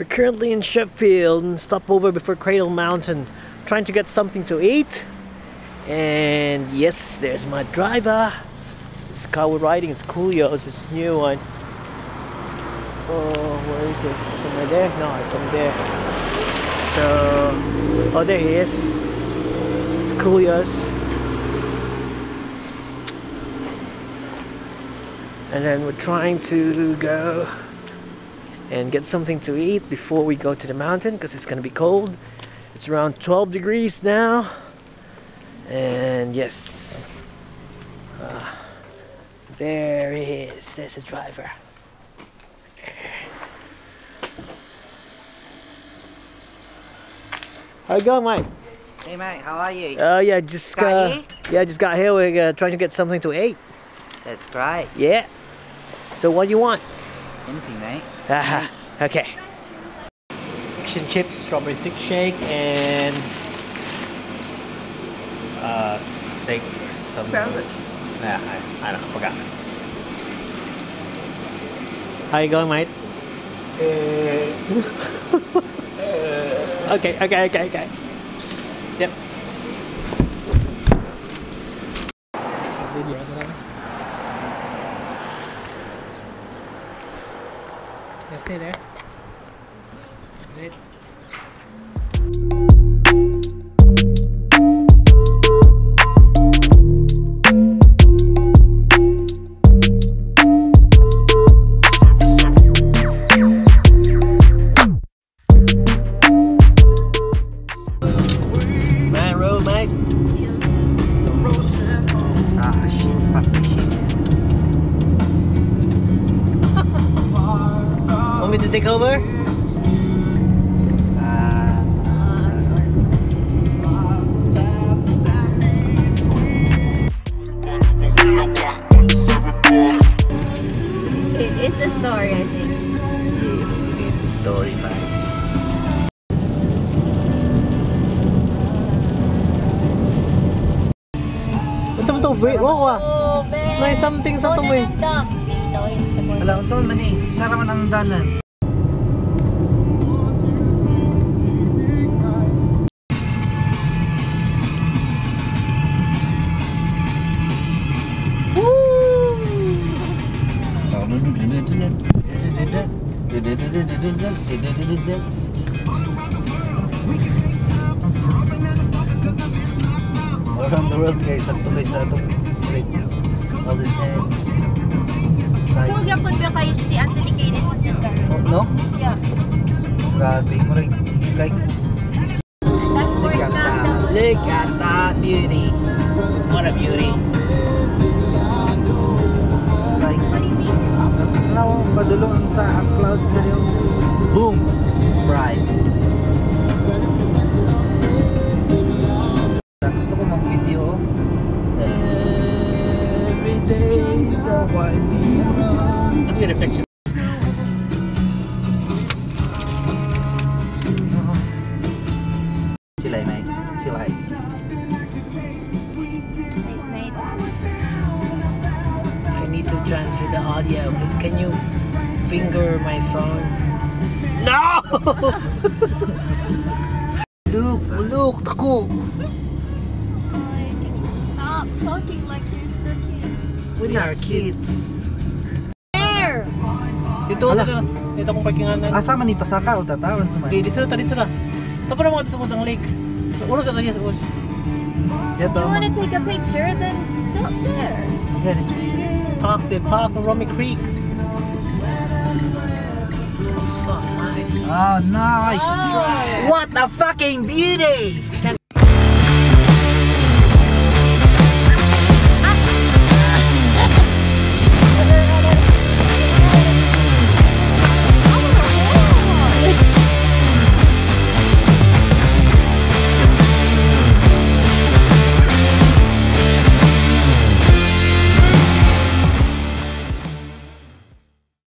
We're currently in Sheffield and stop over before Cradle Mountain, trying to get something to eat. And yes, there's my driver. This car we're riding is Coolio's, this new one. Oh, where is it? Somewhere there? No, it's over there. So, oh, there he is. It's Coolio's. And then we're trying to go and get something to eat before we go to the mountain because it's gonna be cold. It's around 12 degrees now. And yes, uh, there he is. There's a driver. How you going, Mike? Hey mate, how are you? Uh, yeah, just Got uh, here? yeah, just got here. We're uh, trying to get something to eat. That's great. Yeah. So what do you want? Anything, mate. Aha, okay. Action and chips, strawberry thick shake, and uh, steak. Something. Sandwich. Yeah, I, I don't know, forgot. How you going, mate? okay, okay, okay, okay. Yep. Yeah, stay there. Good. To take over? Uh, It, it's a story, I think. it is a story, mate. Ito mo to, wait, wow, ah. Oh, man. May something sa Ikaw tumoy. na nagdam. Dito, yun sa boy. Wala, unsa man eh. Sara man ang danan. Around the world guys, sakto guys sa atong street. Golden Sands. Kung yapon ba kayo si Anthony Kaynes sa ka? No? Yeah. Grabe, murag like at. Look at that beauty. What a beauty. Sa clouds na yung Boom. bright. Gusto ko mag-video. Every day wait. I need to transfer the audio. Can you finger my phone? No! Look, look, ako. Stop talking like you're still kids. We are kids. There! Dito, Ala. dito. Dito akong parkingan na. Asa man ni pasaka o tatawan sa man. Okay, dito na, dito na. Tapos na mga sa kusang lake. Ulo sa tanya sa kus. If you want to take a picture, then stop there. Yeah, this Park, the park of Ronny Creek. Oh, nice. Oh. What a fucking beauty!